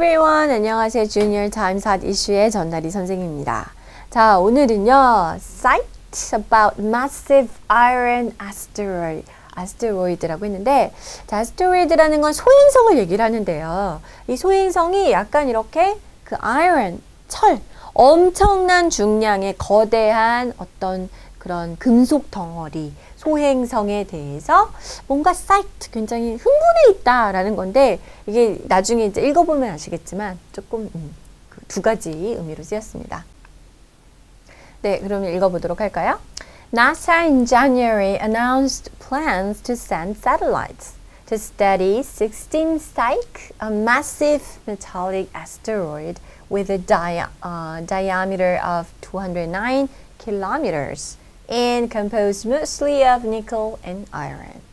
everyone. 안녕하세요. Junior Times Hot Issue의 전다리 선생입니다. 자, 오늘은요. Site about massive iron asteroid. 아스테로이드라고 했는데 자, 아스테로이드라는 건 소행성을 얘기를 하는데요. 이 소행성이 약간 이렇게 그 iron, 철, 엄청난 중량의 거대한 어떤 그런 금속 덩어리, 소행성에 대해서 뭔가 사이트 굉장히 흥분해 있다라는 건데 이게 나중에 이제 읽어보면 아시겠지만 조금 음, 그두 가지 의미로 쓰였습니다. 네, 그러면 읽어보도록 할까요? NASA in January announced plans to send satellites to study 16 Psyche, a massive metallic asteroid with a dia uh, diameter of 209 kilometers. And composed mostly of nickel and iron.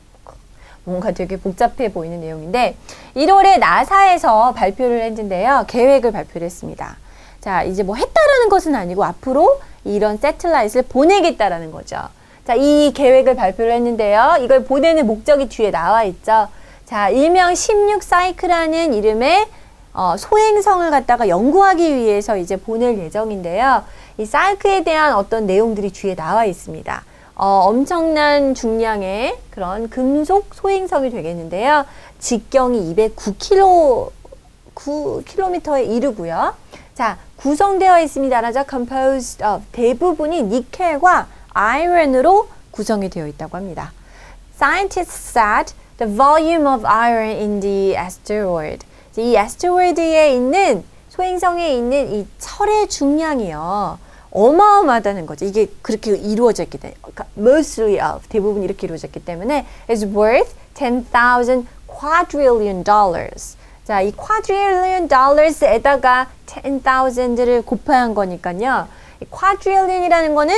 뭔가 되게 복잡해 보이는 내용인데 1월에 나사에서 발표를 했는데요. 계획을 발표를 했습니다. 자, 이제 뭐 했다라는 것은 아니고 앞으로 이런 세틀라이트를 보내겠다라는 거죠. 자, 이 계획을 발표를 했는데요. 이걸 보내는 목적이 뒤에 나와 있죠. 자, 일명 16 사이클이라는 이름의 어, 소행성을 갖다가 연구하기 위해서 이제 보낼 예정인데요. 이 사이크에 대한 어떤 내용들이 뒤에 나와 있습니다. 어, 엄청난 중량의 그런 금속 소행성이 되겠는데요. 직경이 209km, 9km에 이르고요. 자, 구성되어 있습니다. 라자 composed of 대부분이 니켈과 아이런으로 구성이 되어 있다고 합니다. Scientists said the volume of iron in the asteroid 이 아스테로이드에 있는 소행성에 있는 이 철의 중량이요. 어마어마하다는 거죠. 이게 그렇게 이루어졌기 때문에 그러니까 mostly of 대부분 이렇게 이루어졌기 때문에 is worth 10,000 quadrillion dollars. 자, 이 quadrillion dollars에다가 10,000를 곱한 거니까요. 이 quadrillion이라는 거는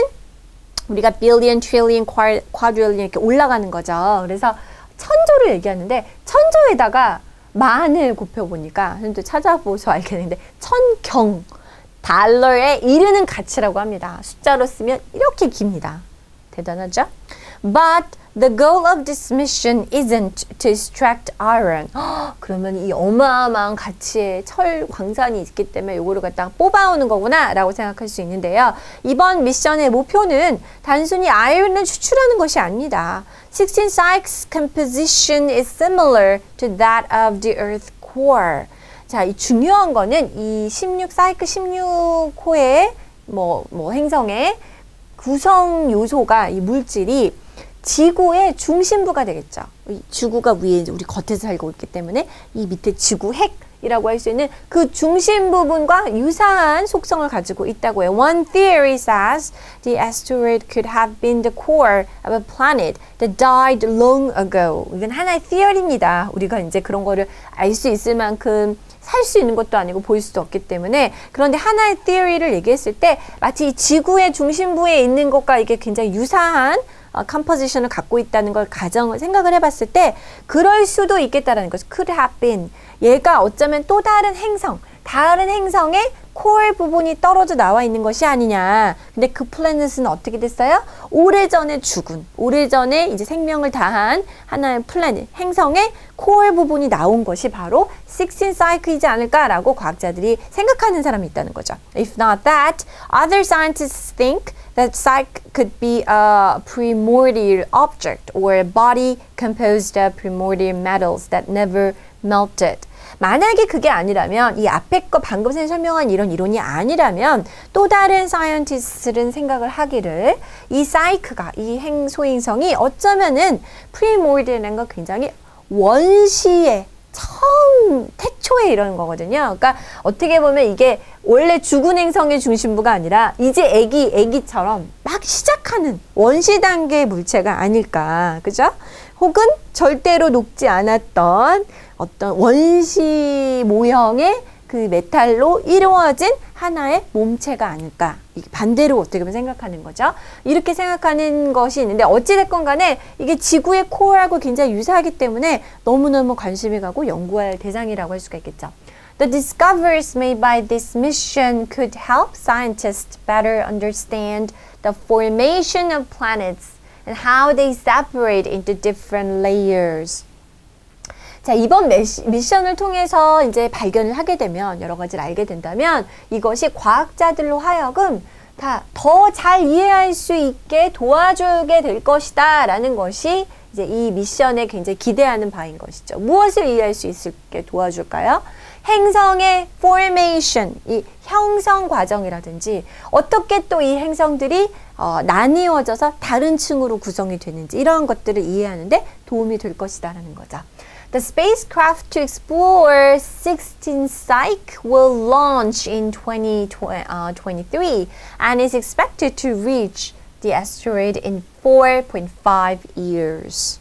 우리가 billion, trillion, quadrillion 이렇게 올라가는 거죠. 그래서 천조를 얘기하는데 천조에다가 만을 곱혀보니까 또 찾아보서 알게 되는데 천경 달러에 이르는 가치라고 합니다. 숫자로 쓰면 이렇게 깁니다. 대단하죠? But the goal of this mission isn't to extract iron. 그러면 이 어마어마한 가치의 철 광산이 있기 때문에 이거를 갖다가 뽑아오는 거구나 라고 생각할 수 있는데요. 이번 미션의 목표는 단순히 아이언을 추출하는 것이 아닙니다. 16 Sykes composition is similar to that of the Earth core. 자, 이 중요한 거는 이 16 사이클 16호의 뭐, 뭐 행성의 구성 요소가 이 물질이 지구의 중심부가 되겠죠. 지구가 위에 우리 겉에서 살고 있기 때문에 이 밑에 지구 핵이라고 할 수 있는 그 중심 부분과 유사한 속성을 가지고 있다고 해요. One theory says the asteroid could have been the core of a planet that died long ago. 이건 하나의 theory입니다. 우리가 이제 그런 거를 알 수 있을 만큼 살 수 있는 것도 아니고 보일 수도 없기 때문에 그런데 하나의 theory를 얘기했을 때 마치 지구의 중심부에 있는 것과 이게 굉장히 유사한 어, 컴포지션을 갖고 있다는 걸 가정을 생각을 해봤을 때 그럴 수도 있겠다라는 거죠. could have been. 얘가 어쩌면 또 다른 행성, 다른 행성의 코어 부분이 떨어져 나와 있는 것이 아니냐. 근데 그 플래닛은 어떻게 됐어요? 오래전에 죽은, 오래전에 이제 생명을 다한 하나의 플래닛, 행성의 코어 부분이 나온 것이 바로 16 사이클이지 않을까라고 과학자들이 생각하는 사람이 있다는 거죠. If not that, other scientists think that psyche could be a primordial object or a body composed of primordial metals that never melted. 만약에 그게 아니라면 이 앞에 거 방금 설명한 이런 이론이 아니라면 또 다른 scientist는 생각을 하기를 이 Psyche가 이 소행성이 어쩌면은 primordial라는 건 굉장히 원시의 처음 태초에 이런 거거든요. 그러니까 어떻게 보면 이게 원래 죽은 행성의 중심부가 아니라 이제 애기 애기처럼 막 시작하는 원시 단계의 물체가 아닐까. 그죠? 혹은 절대로 녹지 않았던 어떤 원시 모형의 그 메탈로 이루어진 하나의 몸체가 아닐까. 반대로 어떻게 보면 생각하는 거죠. 이렇게 생각하는 것이 있는데 어찌됐건 간에 이게 지구의 코어하고 굉장히 유사하기 때문에 너무너무 관심이 가고 연구할 대상이라고 할 수가 있겠죠. The discoveries made by this mission could help scientists better understand the formation of planets and how they separate into different layers. 자, 이번 미션을 통해서 이제 발견을 하게 되면 여러 가지를 알게 된다면 이것이 과학자들로 하여금 다 더 잘 이해할 수 있게 도와주게 될 것이다 라는 것이 이제 이 미션에 굉장히 기대하는 바인 것이죠. 무엇을 이해할 수 있게 도와줄까요? 행성의 formation, 이 형성 과정이라든지 어떻게 또 이 행성들이 어, 나뉘어져서 다른 층으로 구성이 되는지 이런 것들을 이해하는데 도움이 될 것이다라는 거죠. The spacecraft to explore 16 Psyche will launch in 2023 and is expected to reach the asteroid in 4.5 years.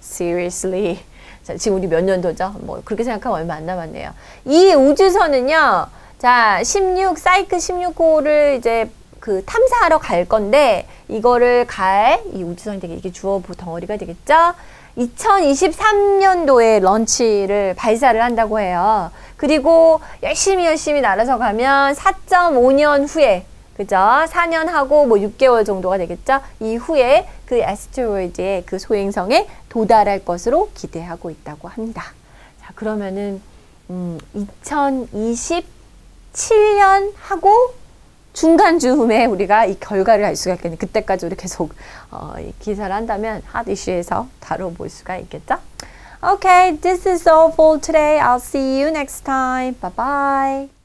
Seriously. 자, 지금 우리 몇 년도죠? 뭐 그렇게 생각하면 얼마 안 남았네요. 이 우주선은요. 자, 16 사이클 16호를 이제 그 탐사하러 갈 건데 이거를 갈 이 우주선이 되게 이게 주어 덩어리가 되겠죠? 2023년도에 런치를 발사를 한다고 해요. 그리고 열심히 열심히 날아서 가면 4.5년 후에 그죠? 4년 하고 뭐 6개월 정도가 되겠죠? 이후에 그 에스테로이드의 그 소행성에 도달할 것으로 기대하고 있다고 합니다. 자, 그러면은 음, 2027년 하고 중간쯤에 우리가 이 결과를 알 수가 있겠네. 그때까지 우리 계속 어, 기사를 한다면 핫 이슈에서 다뤄볼 수가 있겠죠? Okay, this is all for today. I'll see you next time. Bye bye.